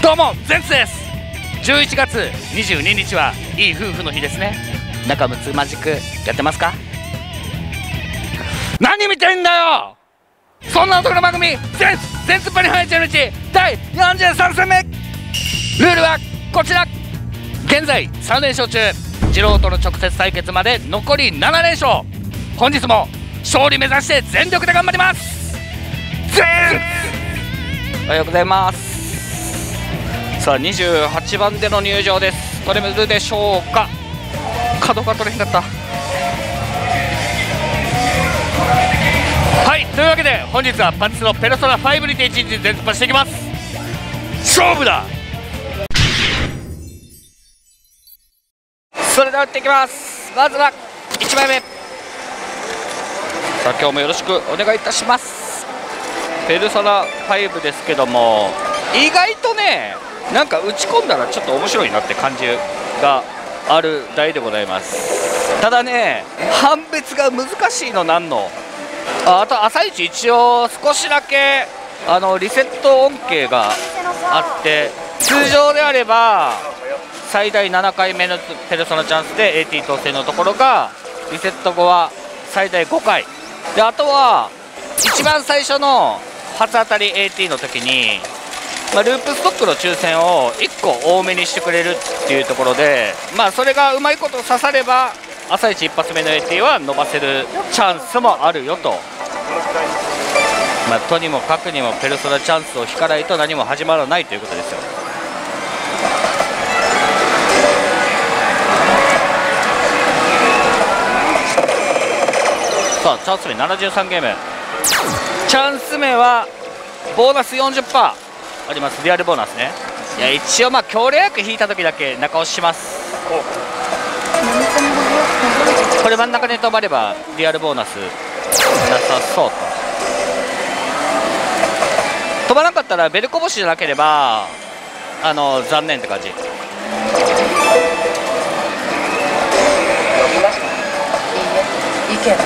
どうもゼンツです。11月22日はいい夫婦の日ですね。仲睦まじくやってますか？何見てんだよ！そんな男の番組「ゼンツゼンツパリハイチャレンジ」第43戦目。ルールはこちら。現在3連勝中。次郎との直接対決まで残り7連勝。本日も勝利目指して全力で頑張ります。ゼンツ！おはようございます。さあ28番での入場です。取れるでしょうか？角が取れへんかった。はいというわけで本日はパンツのペルソナ5にて1日全突していきます。勝負だ！それでは打っていきます。まずは1枚目。さあ今日もよろしくお願いいたします。ペルソナ5ですけども意外とねなんか打ち込んだらちょっと面白いなって感じがある台でございます。ただね判別が難しいのなんの？ああと朝一一応少しだけあのリセット恩恵があって通常であれば最大7回目のペルソナチャンスで AT 当選のところがリセット後は最大5回。であとは一番最初の初当たり AT の時にまあ、ループストックの抽選を1個多めにしてくれるっていうところで、まあ、それがうまいこと刺されば朝一一発目の AT は伸ばせるチャンスもあるよと、まあ、とにもかくにもペルソナチャンスを引かないと何も始まらないということですよ。さあチャンス目73ゲーム。チャンス目はボーナス40%あります。リアルボーナスね。いや一応まあ強烈役引いた時だけ中押しします。これ真ん中に止まればリアルボーナスなさそうと。飛ばなかったらベルこぼしじゃなければあの残念って感じ。意見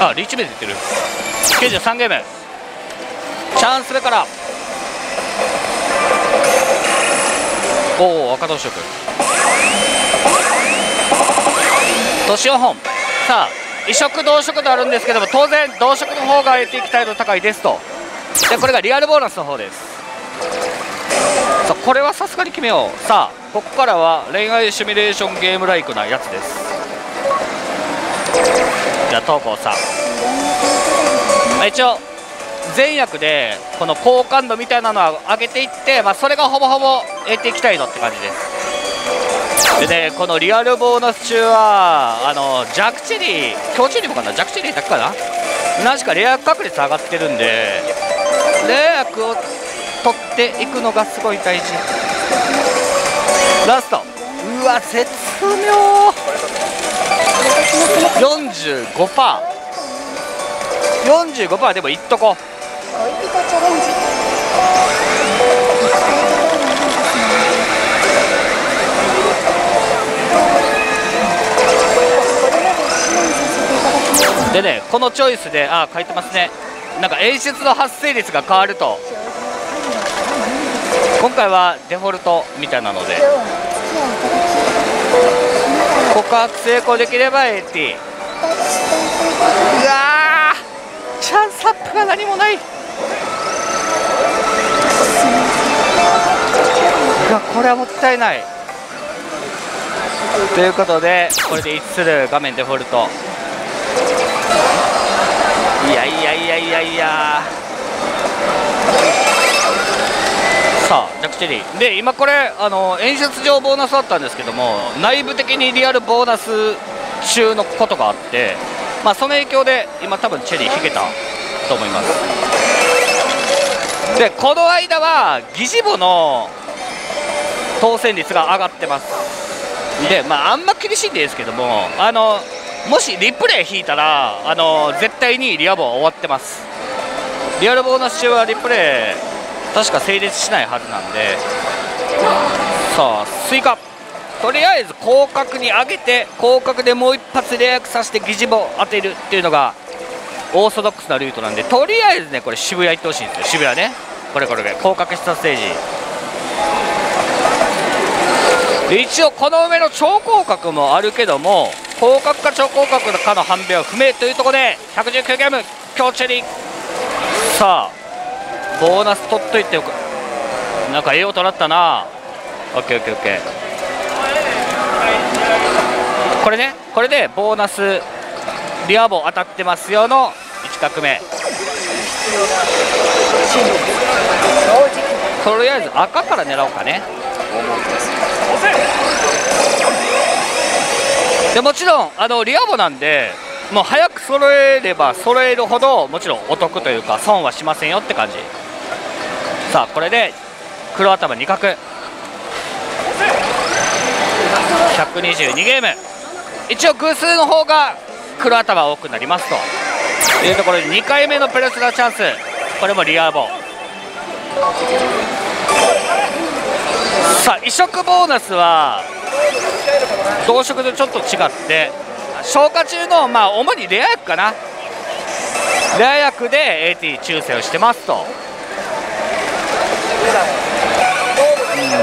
あリーチ目でいってる。93ゲーム。チャンス目から。おお赤同色年4本さあ異色同色とあるんですけども当然同色の方が AT 期待度高いですと。でこれがリアルボーナスの方です。さあこれはさすがに決めよう。さあここからは恋愛シミュレーションゲームライクなやつです。じゃあ東光さん、一応善悪でこの好感度みたいなのは上げていって、まあ、それがほぼほぼ得ていきたいのって感じです。でねこのリアルボーナス中はあのジャクチェリー強チェリーもかなジャクチェリーだけかな？何しかレア確率上がってるんでレアクを取っていくのがすごい大事。ラスト。うわ絶妙。45%45% 45%でもいっとこ。でねこのチョイスであ書いてますね。なんか演出の発生率が変わると。今回はデフォルトみたいなので。告白成功できれば AT うわチャンスアップが何もない。うわこれはもったいない。ということでこれで1する画面デフォルト。いやいやいやいやいや。さあジャックチェリー。で今これあの演出上ボーナスあったんですけども内部的にリアルボーナス中のことがあってまあその影響で今多分チェリー引けたと思います。でこの間は議事簿の当選率が上がってます。でまああんま厳しいんですけどもあのもしリプレイ引いたらあの絶対にリアボは終わってます。リアルボーナス中はリプレイ確か成立しないはずなんで。さあスイカ。とりあえず高確に上げて高確でもう一発レア役させて疑似ボ当てるっていうのがオーソドックスなルートなんでとりあえずねこれ渋谷行ってほしいんですよ。渋谷ね。これこれこれ。広角下ステージ。一応この上の超広角もあるけども広角か超広角かの判別は不明というところで119ゲーム強チェリー。さあボーナス取っといておくなんか栄養取らったな。オッケーオッケーオッケー。これねこれでボーナスリアボ当たってますよの1画目。とりあえず赤から狙おうかね。でもちろんあのリアボなんでもう早く揃えれば揃えるほどもちろんお得というか損はしませんよって感じ。さあこれで黒頭2角。122ゲーム。一応偶数の方が黒頭多くなりますと。いうところで2回目のペルソナチャンス。これもリアーボさあ移植ボーナスは同色とちょっと違って消化中のまあ主にレア薬かな。レア薬で AT 抽選をしてますと、う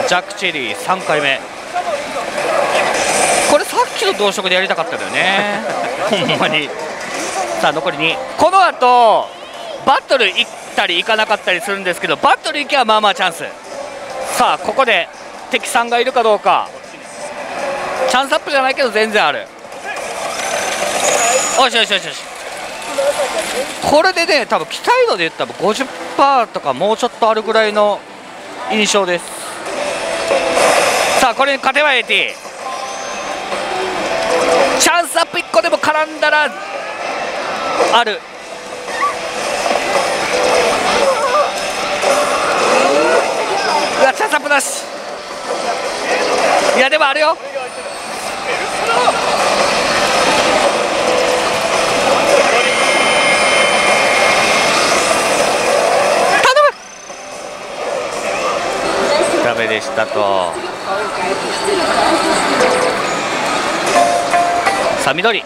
ん、ジャック・チェリー3回目。これさっきの同色でやりたかったんだよね。ほんまに。さあ残り2この後バトル行ったり行かなかったりするんですけどバトル行けばまあまあチャンス。さあここで敵さんがいるかどうか。チャンスアップじゃないけど全然あるよしよしよしよし。これでね多分期待度で言ったら50%とかもうちょっとあるぐらいの印象です。さあこれに勝てば AT チャンスアップ1個でも絡んだらある。うわチャンスアップなし。いやでもあるよ。でしたと。さあ緑。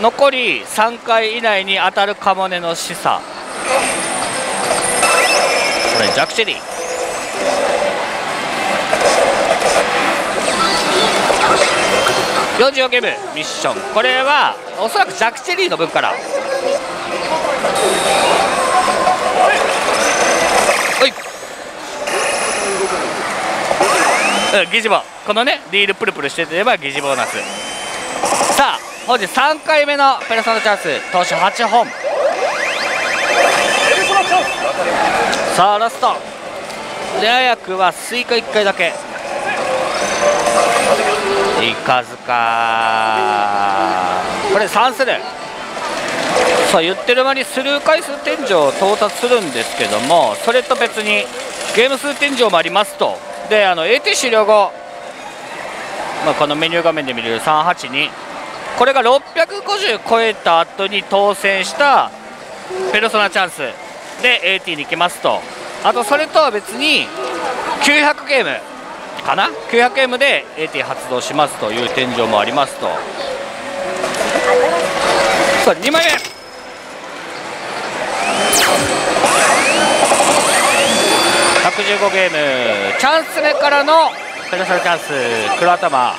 残り3回以内に当たるカモネの示唆。これジャクチェリー。44ゲームミッション。これはおそらくジャックチェリーの分からおいうん疑似棒。このねリールプルプルしてれば疑似ボーナス。さあ本日3回目のペルソナチャンス。投手8本。さあラスト。レア役はスイカ1回だけ。いかずか。これ3スルーさあ言ってる間にスルー回数天井を到達するんですけどもそれと別にゲーム数天井もありますと。であの AT 終了後、まあ、このメニュー画面で見れる382これが650超えた後に当選したペルソナチャンスで AT に行きますと。あとそれとは別に900ゲームかな？900ゲームで AT 発動しますという天井もありますと。さあ2枚目。115ゲーム。チャンス目からの。ペナチャンス。黒頭。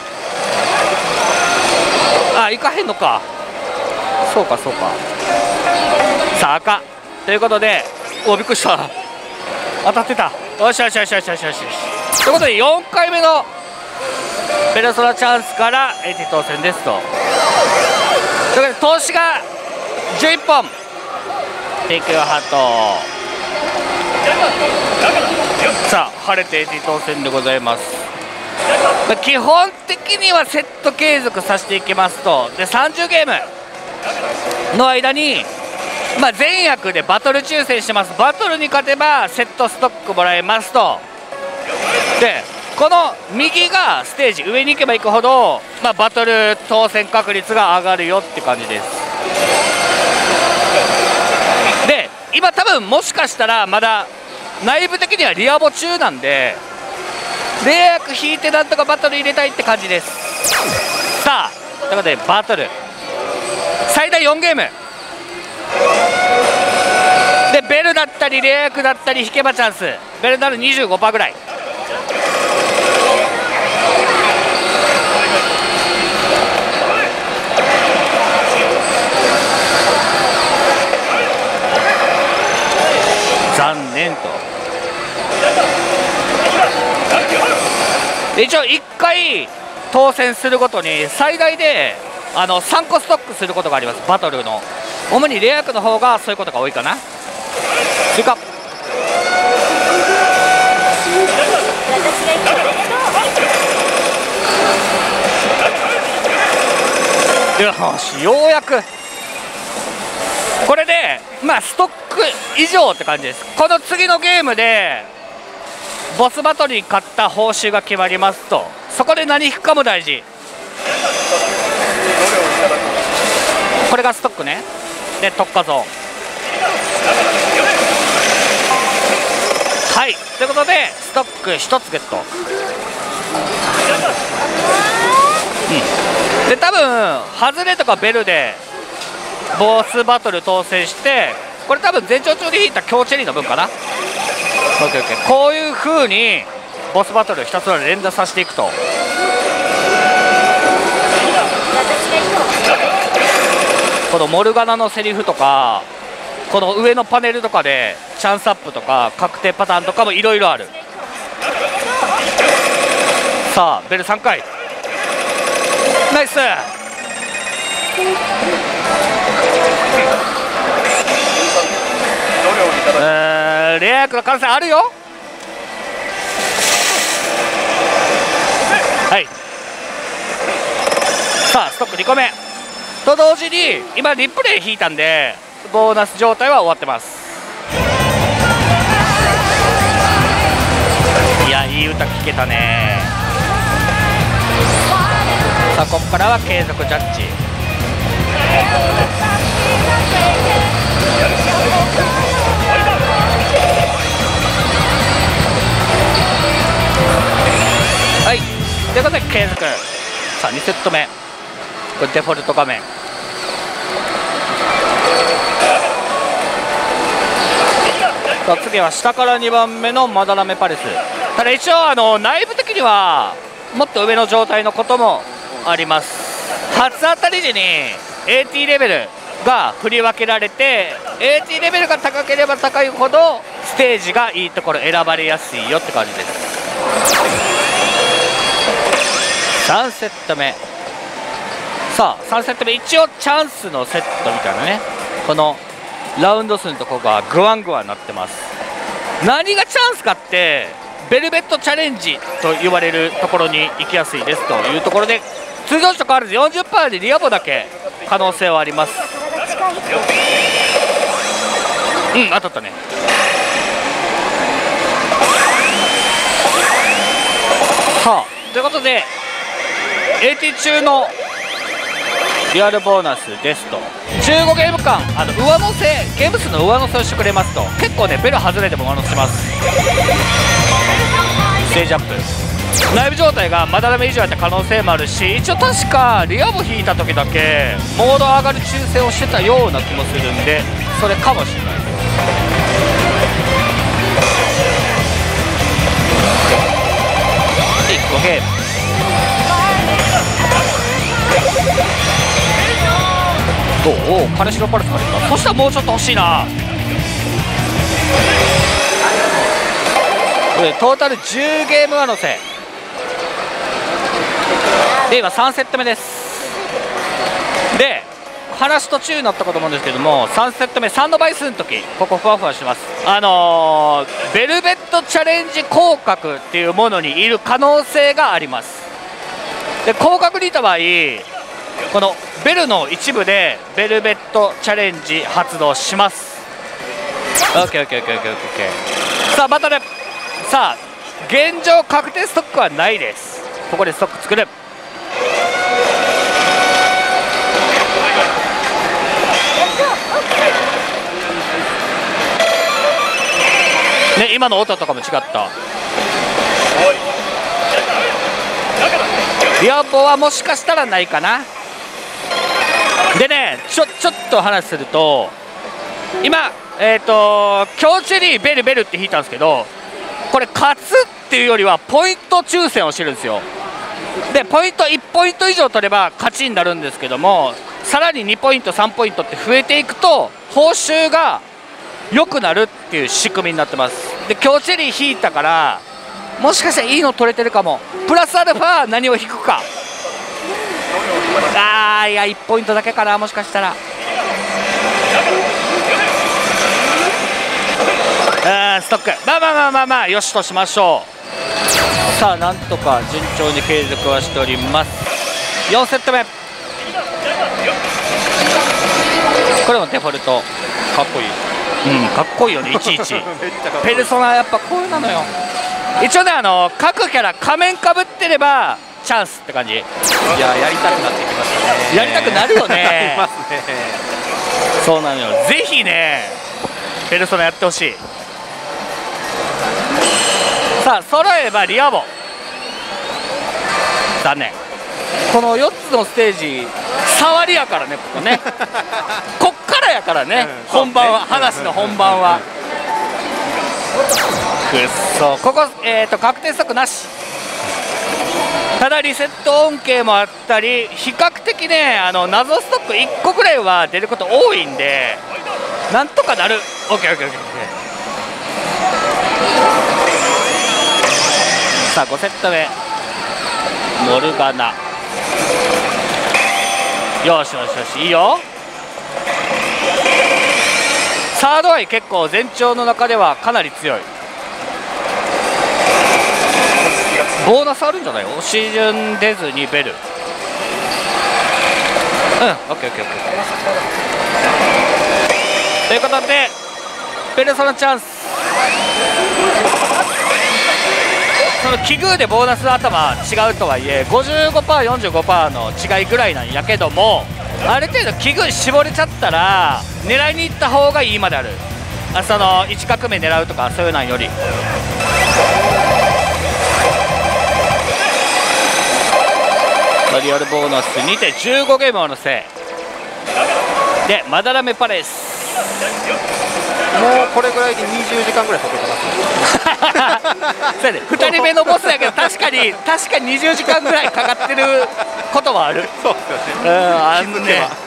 あ行かへんのか。そうかそうか。さあ赤ということでおびっくりした。当たってた。よしよしよしよしよしよし。ということで4回目の。ペルソナチャンスから AT 当選ですと。ということで投資が11本。テイクハートさあ晴れて AT 当選でございます。基本的にはセット継続させていきますと。で30ゲームの間に、まあ、全役でバトル抽選してます。バトルに勝てばセットストックもらえますと。でこの右がステージ上に行けば行くほど、まあ、バトル当選確率が上がるよって感じです。今多分もしかしたらまだ内部的にはリアボ中なんでレア役引いてなんとかバトル入れたいって感じです。さあということでバトル。最大4ゲーム。でベルだったりレア役だったり引けばチャンス。ベルなら25%ぐらい。残念と。一応1回当選するごとに最大であの3個ストックすることがあります。バトルの。主にレア役の方がそういうことが多いかな。追加よしようやく。これでまあストック以上って感じですこの次のゲームでボスバトルに勝った報酬が決まりますとそこで何引くかも大事これがストックねで特化ゾーンはいということでストック1つゲットうんで多分外れとかベルでボスバトル当選してこれ多分前兆中で引いた強チェリーの分かな？OKOK こういう風にボスバトルひたすら連打させていくと。このモルガナのセリフとかこの上のパネルとかでチャンスアップとか確定パターンとかもいろいろある。さあベル3回ナイス。えーレア役の可能性あるよ。はい。さあストック2個目。と同時に今リプレイ引いたんでボーナス状態は終わってます。いやいい歌聴けたね。さあここからは継続ジャッジ。ということで継続さあ2セット目。これデフォルト画面。さあ次は下から2番目のマダラメパレス。ただ一応あの内部的にはもっと上の状態のこともあります。初当たり時に AT レベルが振り分けられて AT レベルが高ければ高いほどステージがいいところ選ばれやすいよって感じです。3セット目。さあ3セット目一応チャンスのセットみたいなね。このラウンド数のとこがグワングワンになってます。何がチャンスかってベルベットチャレンジと言われるところに行きやすいですというところで通常時と変わらず40%でリアボだけ可能性はあります。うん当たったね。さあ。ということで AT 中のリアルボーナスですと。15ゲーム間あの上乗せゲーム数の上乗せをしてくれますと。結構ねベル外れても上乗せします。ステージアップ。内部状態がまだダメ以上やった可能性もあるし一応確かリアボ引いた時だけモード上がる抽選をしてたような気もするんでそれかもしれない。1個ゲーム。どう彼氏のパルスからいった。そしたらもうちょっと欲しいな。これトータル10ゲーム上乗せ。で今3セット目です。で話途中になったかと思うんですけども3セット目3の倍数の時。ここふわふわします。あのー、ベルベットチャレンジ広角っていうものにいる可能性があります。で広角にいた場合このベルの一部でベルベットチャレンジ発動します。OKOKOKOK さあバトルさあ現状確定ストックはないです。ここでストック作る。ね今の音とかも違った。リアボはもしかしたらないかなょちょっと話すると今え、ー、とキョウチェリーベルベルって引いたんですけどこれ勝つっていうよりはポイント抽選をしてるんですよ。でポイント1ポイント以上取れば勝ちになるんですけどもさらに2ポイント3ポイントって増えていくと報酬が良くなるっていう仕組みになってます。で今日チェリー引いたからもしかしたらいいの取れてるかも。プラスアルファ何を引くか。あーいや1ポイントだけかなもしかしたら。あーストック。まあまあまあまあまあよしとしましょう。さあなんとか順調に継続はしております。4セット目。これもデフォルトかっこいい。うんかっこいいよね いちいち。ペルソナやっぱこういうなのよ。一応ねあの各キャラ仮面かぶってればチャンスって感じ。いややりたくなってきましたね。やりたくなるよね。ね。そうなのよ。ぜひねペルソナやってほしい。さあ揃えばリアボ。残念。この4つのステージ触りやからねここね。こっからやからね、うん本番は話の本番は。くっそ。ここえっ、と確定ストックなしただリセット恩恵もあったり比較的ねあの謎ストック1個ぐらいは出ること多いんでなんとかなる。OKOKOK さあ5セット目。モルガナ。よしよしよしいいよ。サードアイ結構全長の中ではかなり強い。ボーナスあるんじゃないの？シーズン出ずにベル。うんオッケーオッケーオッケーということでペルソナチャンス。その奇遇でボーナス頭違うとはいえ 55%45% の違いぐらいなんやけどもある程度奇遇絞れちゃったら狙いに行った方がいいまである。あその1画目狙うとかそういうのより。リアルボーナスにて15ゲームを乗せ。でマダラメパレス。もうこれぐらいで20時間ぐらいかけてます。そうやね2人目のボスやけど確かに確かに20時間ぐらいかかってることはある。そうですよね。うんあんね。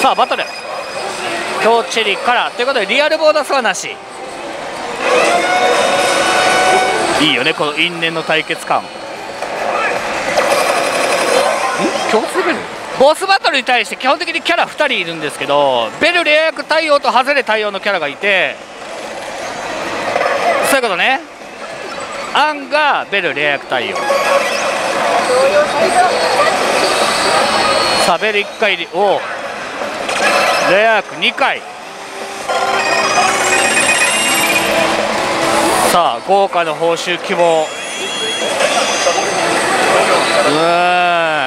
さあバトル。今日チェリーから。ということでリアルボーナスはなし。いいよねこの因縁の対決感共通ベルボスバトルに対して基本的にキャラ2人いるんですけどベルレア役対応とハズレ対応のキャラがいてそういうことね。アンがベルレア役対応。さあベル1回でおおレア役2回。さあ豪華な報酬希望うん。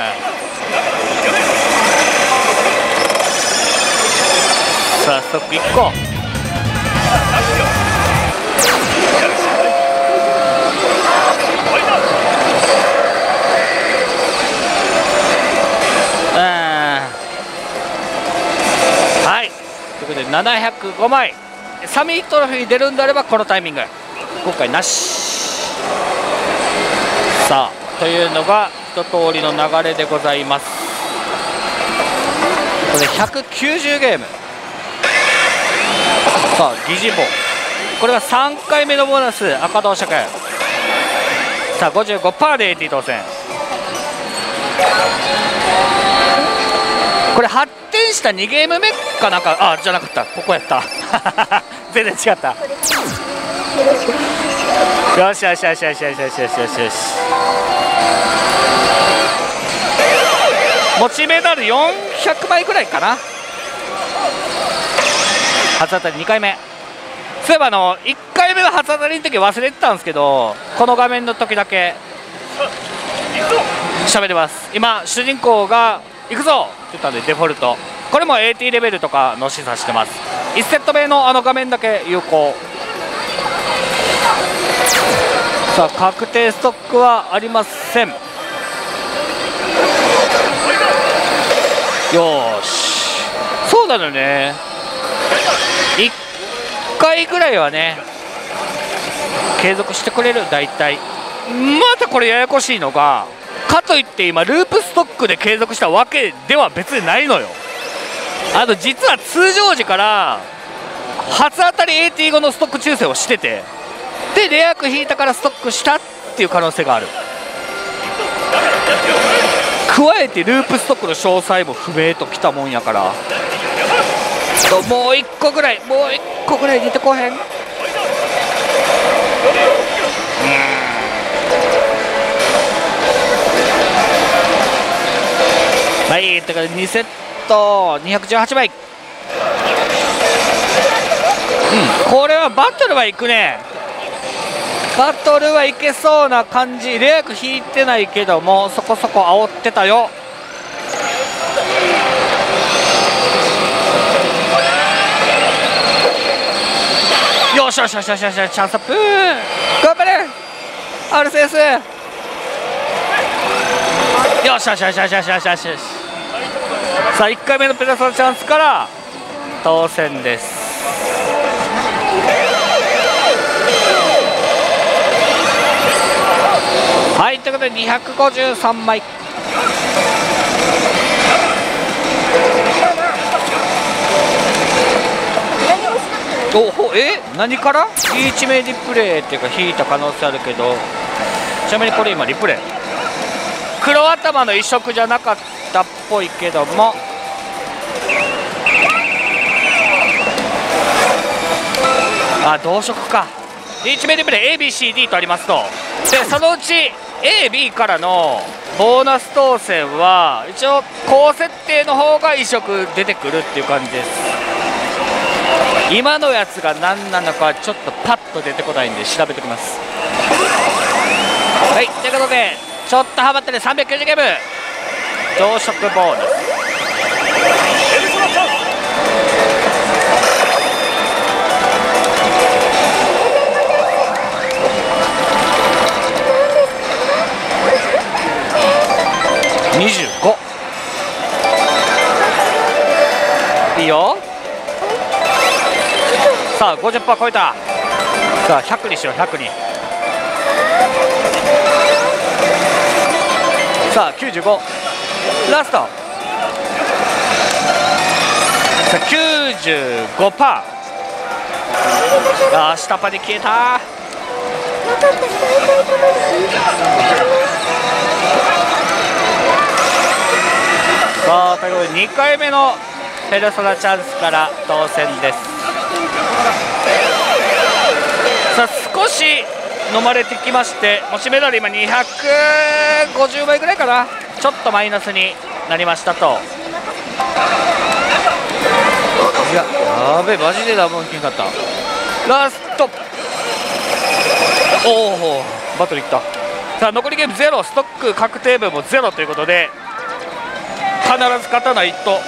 さあストック1個うはい。ということで705枚。サミットロフィー出るんであればこのタイミング。今回なし。さあというのが一通りの流れでございます。これ190ゲーム。さあ疑似棒これが3回目のボーナス赤道社会さあ55%で AT 当選。これ発展した2ゲーム目かなんか？あじゃなかった。ここやった。全然違った。よしよしよしよしよしよしよしよし。よし持ちメダル400枚ぐらいかな。初当たり2回目。そういえばあの1回目の初当たりの時忘れてたんですけどこの画面の時だけ喋ってます。今主人公が「行くぞ!」って言ったんでデフォルト。これも AT レベルとかの示唆してます。1セット目のあの画面だけ有効。さあ確定ストックはありません。よし。そうなのね。1回ぐらいはね継続してくれる？大体。またこれややこしいのがかといって今ループストックで継続したわけでは別にないのよ。あと実は通常時から初当たり AT 後のストック抽選をしててでレアク引いたからストックしたっていう可能性がある。加えてループストックの詳細も不明ときたもんやから。もう1個ぐらいもう1個ぐらい出てこへん。はいだから2セット218枚うん。これはバトルはいくね。バトルはいけそうな感じ。レアク引いてないけどもそこそこ煽ってたよ。しよしよしよしよしチャンスアップ頑張れアルセスよしよしよしよしよしよしよしよしさあ1回目のペダソのチャンスから当選ですはいということで253枚おほえ何から？リーチ名リプレイっていうか引いた可能性あるけど。ちなみにこれ今リプレイ。黒頭の移植じゃなかったっぽいけども。あ同色か。リーチ名リプレイ ABCD とありますと。でそのうち AB からのボーナス当選は一応高設定の方が移植出てくるっていう感じです。今のやつが何なのかちょっとパッと出てこないんで調べておきます。はいということでちょっとハマってね390ゲーム。増殖ボーナス。25いいよ。さあ50%超えた。さあ100にしよう100に。さあ95ラスト。さあ95%あー下パで消えた。さあということで2回目のペルソナチャンスから当選です。さあ少し飲まれてきまして持ちメダル今250倍ぐらいかな。ちょっとマイナスになりましたと。いややべえマジでダブル金かった。ラスト。おおバトルいった。さあ残りゲームゼロ。ストック確定分もゼロということで必ず勝たないと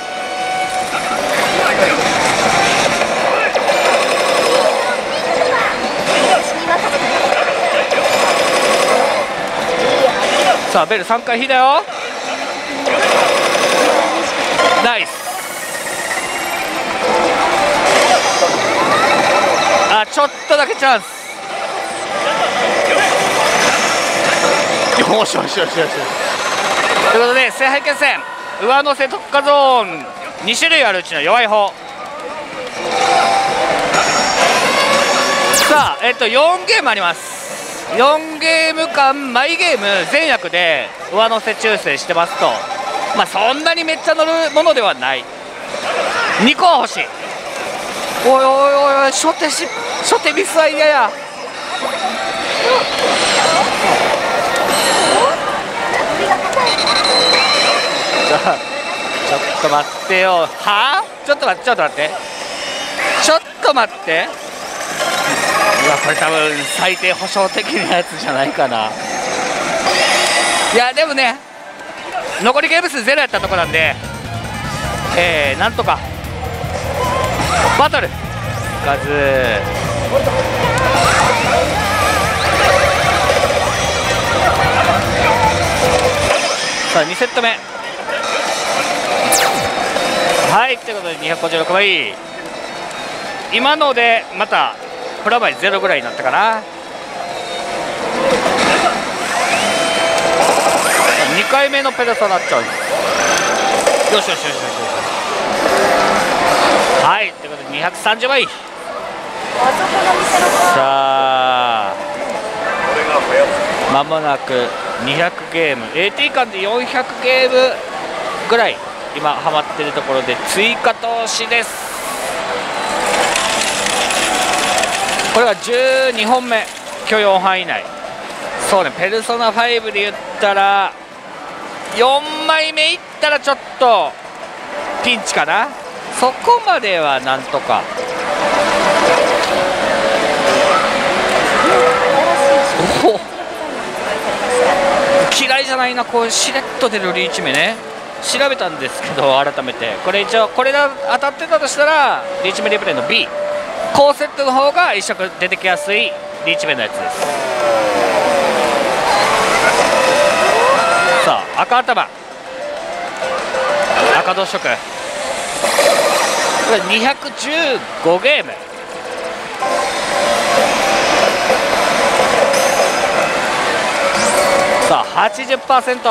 さあベル3回引いたよ。ナイス。あちょっとだけチャンス。よしよしよしよし。ということで聖杯決戦。上乗せ特化ゾーン。2種類あるうちの弱い方。さあえっと4ゲームあります4ゲーム間毎ゲーム全役で上乗せ抽選してますと。まあそんなにめっちゃ乗るものではない。2個は欲しい。おいおいおいおい初手し初手ミスは嫌や。ちょちょっと待ってよ。は？あちょっと待ってちょっと待って。ちょっと待って。うわこれ多分最低保証的なやつじゃないかな。いやでもね残りゲーム数ゼロやったとこなんでえー、なんとか。バトル。ガズさあ2セット目。はいということで256倍。今のでまたプラマイゼロぐらいになったかな。2回目のペルソナチョイスよしよしよしよしよし。はいということで230倍。さあ。まもなく200ゲーム。AT 間で400ゲームぐらい今ハマってるところで追加投資です。これは12本目許容範囲内。そうねペルソナ5で言ったら4枚目いったらちょっとピンチかな。そこまではなんとか。お嫌いじゃないな。こうしれっと出るリーチ目ね。調べたんですけど改めて。これ一応これが当たってたとしたらリーチ目リプレイの B 高セットの方が一色出てきやすいリーチ目のやつです。さあ赤頭。赤同色これ215ゲーム。さあ80%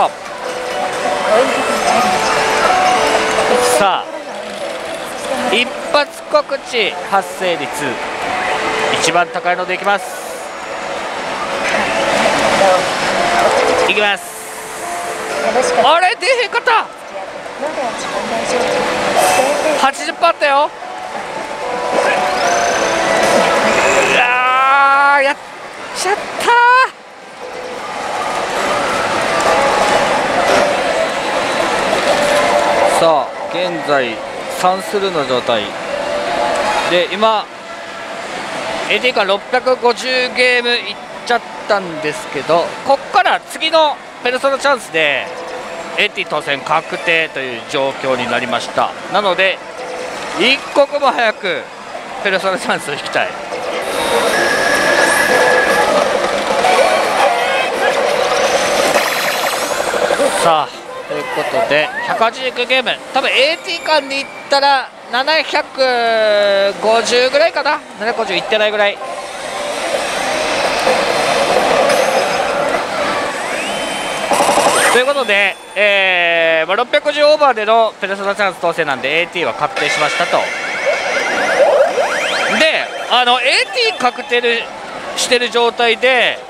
さあ一発告知発生率一番高いのでいきます。いきます。あれ出へんかった。まだ時間大丈夫先80%あったよ。うわーやっちゃった。さあ現在3スルの状態。で今 AD が650ゲームいっちゃったんですけどこっから次のペルソナチャンスで AT 当選確定という状況になりました。なので一刻も早くペルソナチャンスを引きたい。さあことで189ゲーム。多分 AT 間に行ったら750ぐらいかな。750いってないぐらい。ということで、えーまあ、650オーバーでのペルソナチャンス当選なんで AT は確定しましたと。であの AT 確定してる状態で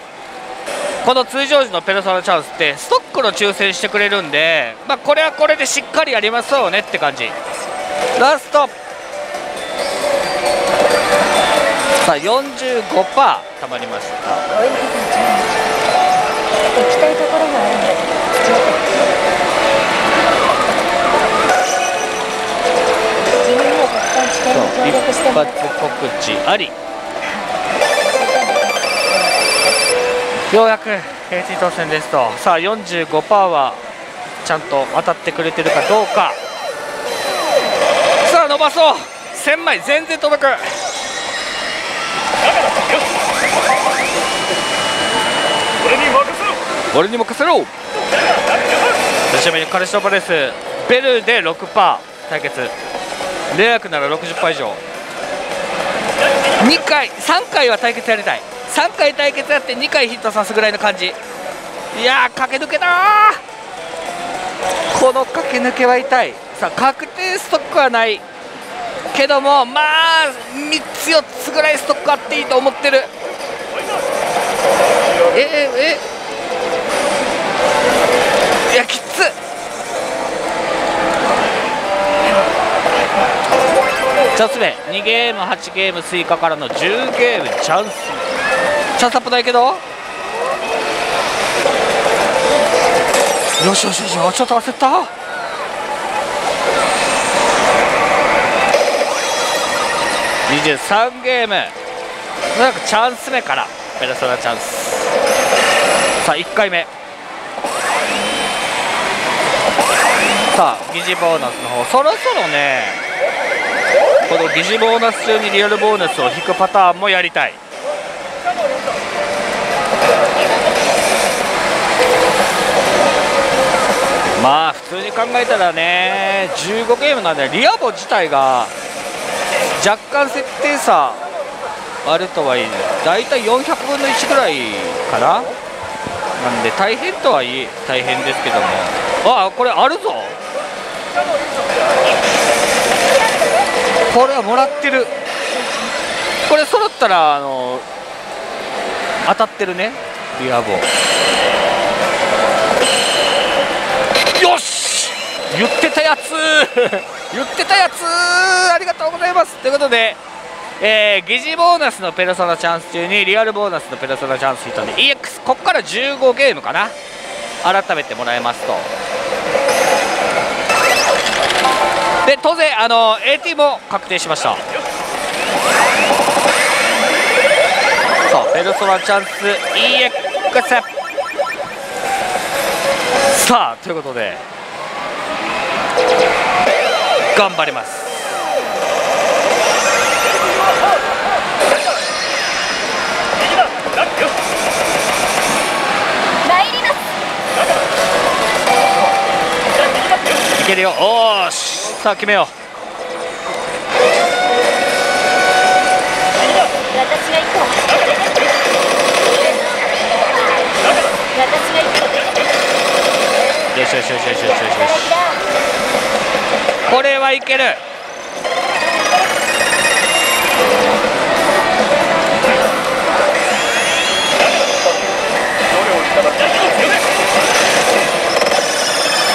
この通常時のペルソナチャンスってストックの抽選してくれるんで、まあ、これはこれでしっかりやりますよねって感じ。ラスト。さあ45%たまりました。行きたいところがあるんだ付き合って君にはたくさん知見に協力して一も告知ありようやく AT 当選ですと。さあ45%はちゃんと当たってくれてるかどうか。さあ伸ばそう。1000枚全然届く。俺に任せろ。ちなみにカルシオパレスベルで6%対決。レアクなら60%以上。2回3回は対決やりたい3回対決やって2回ヒットさすぐらいの感じ。いや駆け抜けだー。この駆け抜けは痛い。さあ確定ストックはない。けどもまあ3つ4つぐらいストックあっていいと思ってる。えええ。いやきつ。っチャンス目2ゲーム8ゲーム追加からの10ゲームチャンスチャンスアップないけど。よしよしよしちょっと焦った。23ゲーム。なんかチャンス目から。ペルソナチャンス。さあ1回目。さあ疑似ボーナスの方。そろそろねこの疑似ボーナス中にリアルボーナスを引くパターンもやりたい。まあ普通に考えたらね15ゲームなんでリアボ自体が若干設定差あるとはいえ大体400分の1ぐらいかな。なんで大変とはいえ大変ですけども。あこれあるぞ。これはもらってる。これ揃ったらあの当たってるね。リアボよし！言ってたやつ！言ってたやつ！ありがとうございます！ということでえー、疑似ボーナスのペルソナチャンス中にリアルボーナスのペルソナチャンスヒットで EX ここから15ゲームかな？改めてもらえますと。で当然あの AT も確定しましたそうペルソナチャンス EX さあということで。頑張ります。いけるよ。おーし。さあ決めよう私が行こう私が行こうよしよしよしよしよしよしよしこれはいける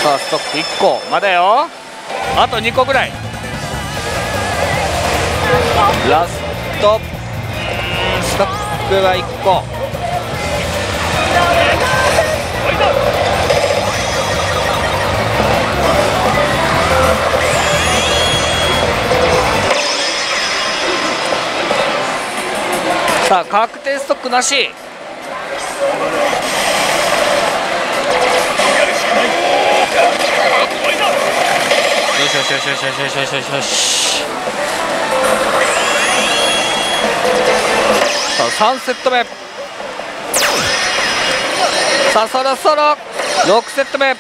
さあストック1個まだよあと2個ぐらいラストストックは1個さあ確定ストックなしよしよしよしよしよしよしよしよしさあ3セット目さあそろそろ6セット目うん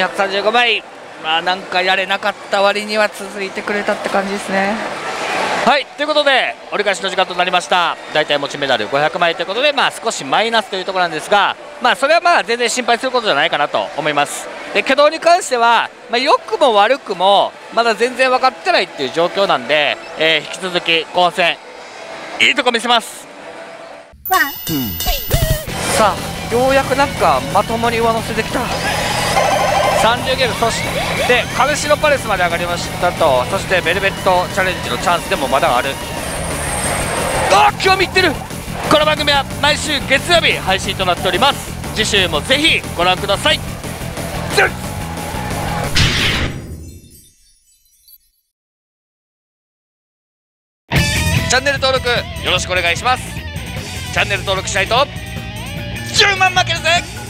435枚まあなんかやれなかった割には続いてくれたって感じですねはいということで折り返しの時間となりました。大体持ちメダル500枚ということでまあ少しマイナスというところなんですがまあそれはまあ全然心配することじゃないかなと思います。で挙動に関しては、まあ、良くも悪くもまだ全然分かってないっていう状況なんで、えー引き続き混戦いいとこ見せます。さあようやくなんかまともに上乗せできた30ゲームそしてカルシロパレスまで上がりましたと。そしてベルベットチャレンジのチャンスでもまだある。あー興味いってる。この番組は毎週月曜日配信となっております。次週もぜひご覧ください。チャンネル登録よろしくお願いします。チャンネル登録しないと10万負けるぜ!